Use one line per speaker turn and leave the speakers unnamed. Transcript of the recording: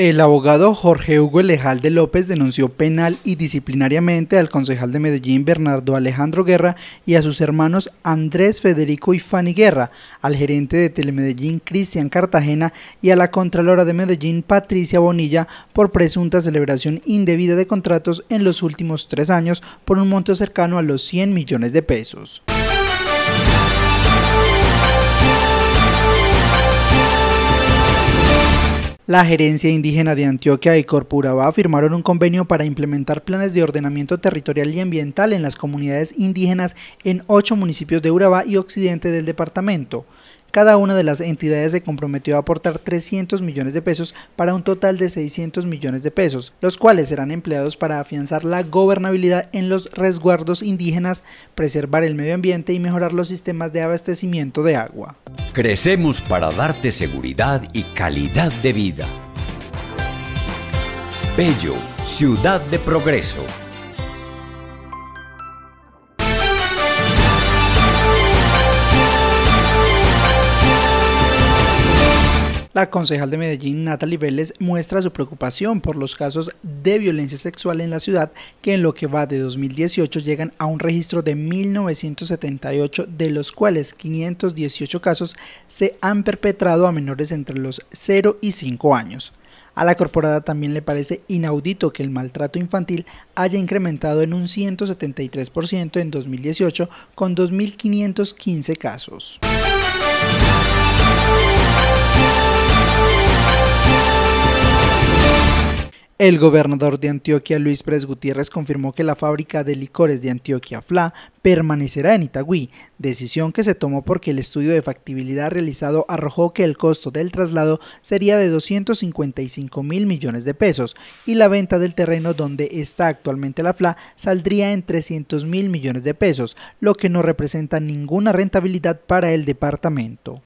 El abogado Jorge Hugo Lejalde López denunció penal y disciplinariamente al concejal de Medellín Bernardo Alejandro Guerra y a sus hermanos Andrés Federico y Fanny Guerra, al gerente de Telemedellín Cristian Cartagena y a la contralora de Medellín Patricia Bonilla por presunta celebración indebida de contratos en los últimos tres años por un monto cercano a los 100 millones de pesos. La Gerencia Indígena de Antioquia y Corpuraba firmaron un convenio para implementar planes de ordenamiento territorial y ambiental en las comunidades indígenas en ocho municipios de Urabá y occidente del departamento. Cada una de las entidades se comprometió a aportar 300 millones de pesos para un total de 600 millones de pesos, los cuales serán empleados para afianzar la gobernabilidad en los resguardos indígenas, preservar el medio ambiente y mejorar los sistemas de abastecimiento de agua.
Crecemos para darte seguridad y calidad de vida. Bello, ciudad de progreso.
La concejal de Medellín, Natalie Vélez, muestra su preocupación por los casos de violencia sexual en la ciudad, que en lo que va de 2018 llegan a un registro de 1978, de los cuales 518 casos se han perpetrado a menores entre los 0 y 5 años. A la corporada también le parece inaudito que el maltrato infantil haya incrementado en un 173% en 2018 con 2.515 casos. El gobernador de Antioquia, Luis Pérez Gutiérrez, confirmó que la fábrica de licores de Antioquia, FLA, permanecerá en Itagüí, decisión que se tomó porque el estudio de factibilidad realizado arrojó que el costo del traslado sería de 255 mil millones de pesos y la venta del terreno donde está actualmente la FLA saldría en 300 mil millones de pesos, lo que no representa ninguna rentabilidad para el departamento.